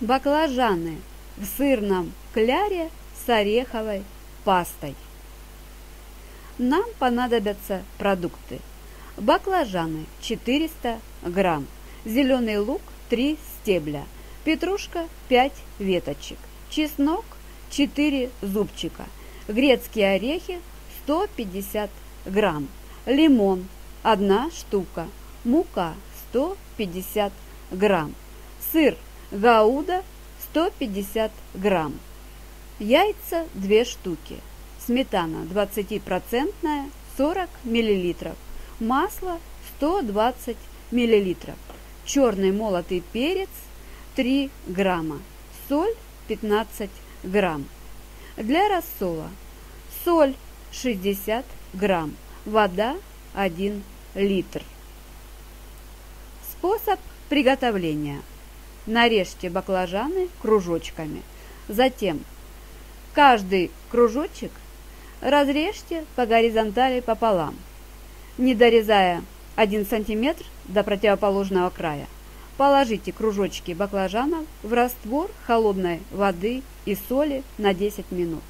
Баклажаны в сырном кляре с ореховой пастой. Нам понадобятся продукты. Баклажаны 400 грамм, зеленый лук 3 стебля, петрушка 5 веточек, чеснок 4 зубчика, грецкие орехи 150 грамм, лимон 1 штука, мука 150 грамм, сыр гауда 150 грамм, яйца 2 штуки, сметана 20% 40 миллилитров, масло 120 миллилитров, черный молотый перец 3 грамма, соль 15 грамм. Для рассола соль 60 грамм, вода 1 литр. Способ приготовления. Нарежьте баклажаны кружочками. Затем каждый кружочек разрежьте по горизонтали пополам, не дорезая 1 см до противоположного края. Положите кружочки баклажанов в раствор холодной воды и соли на 10 минут.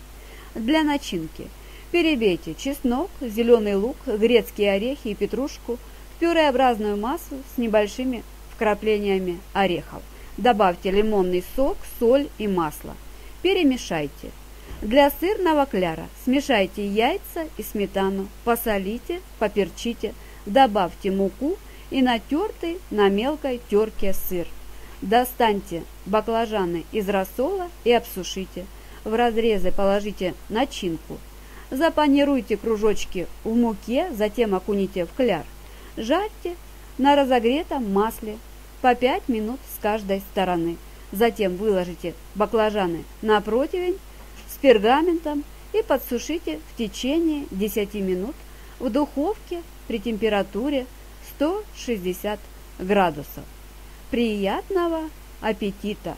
Для начинки перебейте чеснок, зеленый лук, грецкие орехи и петрушку в пюреобразную массу с небольшими вкраплениями орехов. Добавьте лимонный сок, соль и масло. Перемешайте. Для сырного кляра смешайте яйца и сметану, посолите, поперчите, добавьте муку и натертый на мелкой терке сыр. Достаньте баклажаны из рассола и обсушите. В разрезы положите начинку. Запанируйте кружочки в муке, затем окуните в кляр. Жарьте на разогретом масле по 5 минут с каждой стороны. Затем выложите баклажаны на противень с пергаментом и подсушите в течение 10 минут в духовке при температуре 160 градусов. Приятного аппетита!